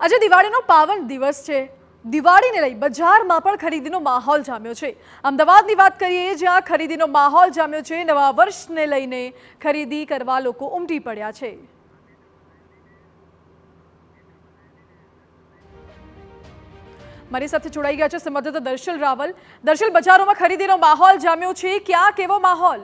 આજે દિવાળીનો પાવન દિવસ છે. દિવાળીને લઈ બજારમાં પણ ખરીદીનો માહોલ જામ્યો છે. અમદાવાદની વાત કરીએ, જ્યાં ખરીદીનો માહોલ જામ્યો છે, નવા વર્ષને લઈને ખરીદી કરવા લોકો ઉમટી પડ્યા છે. મારી સાથે જોડાઈ ગયા છે સંવાદદાતા દર્શલ રાવલ. દર્શલ, બજારોમાં ખરીદીનો માહોલ જામ્યો છે. ક્યાં, કેવો માહોલ?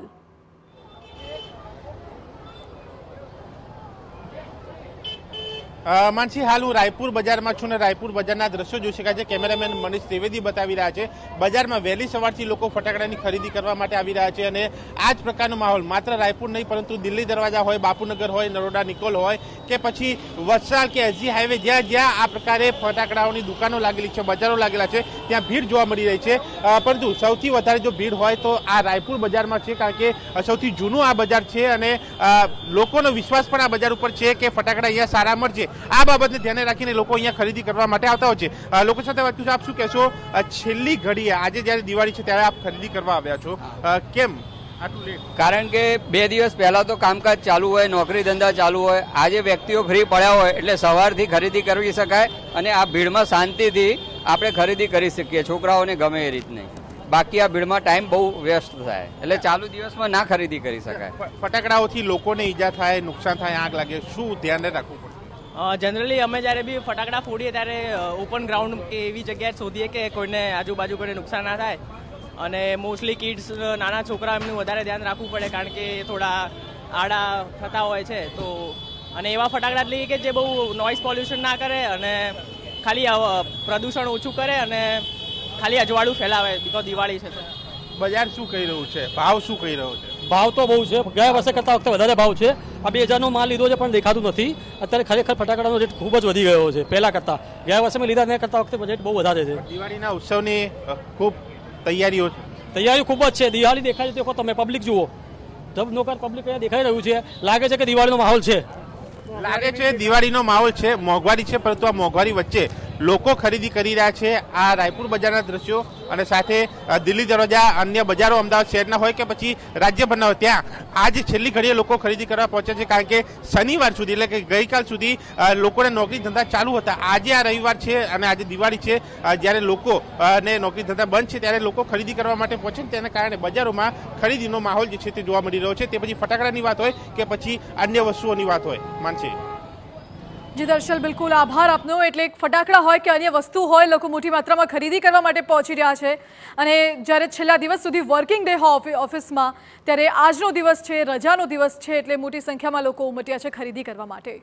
માનસી, હાલ હું રાયપુર બજારમાં છું ને રાયપુર બજારના દ્રશ્યો જોઈ શકાય છે. કેમેરામેન મનીષ ત્રિવેદી બતાવી રહ્યા છે. બજારમાં વહેલી સવારથી લોકો ફટાકડાની ખરીદી કરવા માટે આવી રહ્યા છે અને આ જ પ્રકારનો માહોલ. માત્ર રાયપુર નહીં, પરંતુ દિલ્હી દરવાજા હોય, બાપુનગર હોય, નરોડા, નિકોલ હોય કે પછી વલસાડ કે એસજી હાઈવે, જ્યાં જ્યાં આ પ્રકારે ફટાકડાઓની દુકાનો લાગેલી છે, બજારો લાગેલા છે, ત્યાં ભીડ જોવા મળી રહી છે. પરંતુ સૌથી વધારે જો ભીડ હોય તો આ રાયપુર બજારમાં છે, કારણ કે સૌથી જૂનું આ બજાર છે અને લોકોનો વિશ્વાસ પણ આ બજાર ઉપર છે કે ફટાકડા અહીંયા સારા મળશે. આ બાબતને ધ્યાને રાખીને લોકો અહીંયા ખરીદી કરવા માટે આવતા હોય છે. લોકો સાથે વાત કરીશું. આપ શું કહેશો? છેલ્લી ઘડીએ આજે જ્યારે દિવાળી છે ત્યારે આપ ખરીદી કરવા આવ્યા છો. કેમ? કારણ કે બે દિવસ પહેલા તો કામકાજ ચાલુ હોય નોકરી ધંધા ચાલુ હોય આજે વ્યક્તિઓ ફ્રી પડ્યા હોય એટલે સવારથી ખરીદી કરી શકાય અને આ ભીડમાં શાંતિથી આપણે ખરીદી કરી શકીએ. છોકરાઓને ગમે એ રીતની. બાકી આ ભીડમાં ટાઈમ બહુ વ્યસ્ત થાય. એટલે ચાલુ દિવસમાં ના ખરીદી કરી શકાય. ફટાકડાઓથી લોકોને ઈજા થાય નુકસાન થાય આગ લાગે શું ધ્યાન રાખવું જનરલી અમે જ્યારે બી ફટાકડા ફોડીએ ત્યારે ઓપન ગ્રાઉન્ડ કે એવી જગ્યાએ શોધીએ કે કોઈને આજુબાજુ કોઈને નુકસાન ના થાય. અને મોસ્ટલી કિડ્સ નાના છોકરા એમનું વધારે ધ્યાન રાખવું પડે કારણ કે થોડા આડા થતા હોય છે. તો, અને એવા ફટાકડા લઈએ કે જે બહુ નોઇઝ પોલ્યુશન ના કરે અને ખાલી પ્રદૂષણ ઓછું કરે અને ખાલી અજવાળું ફેલાવે બીકોઝ દિવાળી છે બજાર શું કહી રહ્યું છે? ભાવ શું કહી રહ્યો છે? ભાવ તો બહુ છે. ગયા વર્ષે કરતા વખતે વધારે ભાવ છે. આ બે હજારનો માલ લીધો છે પણ દેખાતું નથી. અત્યારે ખરેખર ફટાકડાનો રેટ ખૂબ જ વધી ગયો છે પહેલાં કરતા. ગયા વર્ષે મેં લીધા ને કરતા વખતે બજેટ બહુ વધારે છે. દિવાળીના ઉત્સવની ખૂબ તૈયારીઓ છે. તૈયારી ખૂબ જ છે. દિવાળી દેખાય છે તો તમે પબ્લિક જુઓ. ધબનોકર પબ્લિક અહીંયા દેખાઈ રહ્યું છે. લાગે છે કે દિવાળીનો માહોલ છે. લાગે છે દિવાળીનો માહોલ છે મોંઘવારી છે પરંતુ આ મોંઘવારી વચ્ચે લોકો ખરીદી કરી રહ્યા છે આ રાયપુર બજારના દ્રશ્યો અને સાથે દિલ્હી દરવાજા, અન્ય બજારો, અમદાવાદ શહેરના હોય કે પછી રાજ્યભરના હોય, ત્યાં આજે છેલ્લી ઘડીએ લોકો ખરીદી કરવા પહોંચે છે કારણ કે શનિવાર સુધી એટલે કે ગઈકાલ સુધી લોકોને નોકરી ધંધા ચાલુ હતા. આજે આ રવિવાર છે અને આજે દિવાળી છે જ્યારે લોકો ને નોકરી ધંધા બંધ છે ત્યારે લોકો ખરીદી કરવા માટે પહોંચે ને તેના કારણે બજારોમાં ખરીદીનો માહોલ જે છે તે જોવા મળી રહ્યો છે. તે પછી ફટાકડાની વાત હોય કે પછી અન્ય વસ્તુઓની વાત હોય. માનસી. જી દર્શલ, બિલકુલ આભાર આપનો. એટલે એક ફટાકડા હોય કે અન્ય વસ્તુ હોય, લોકો મોટી માત્રામાં ખરીદી કરવા માટે પહોંચી રહ્યા છે. અને જ્યારે છેલ્લા દિવસ સુધી વર્કિંગ ડે હોય ઓફિસમાં, ત્યારે આજનો દિવસ છે, રજાનો દિવસ છે, એટલે મોટી સંખ્યામાં લોકો ઉમટ્યા છે ખરીદી કરવા માટે.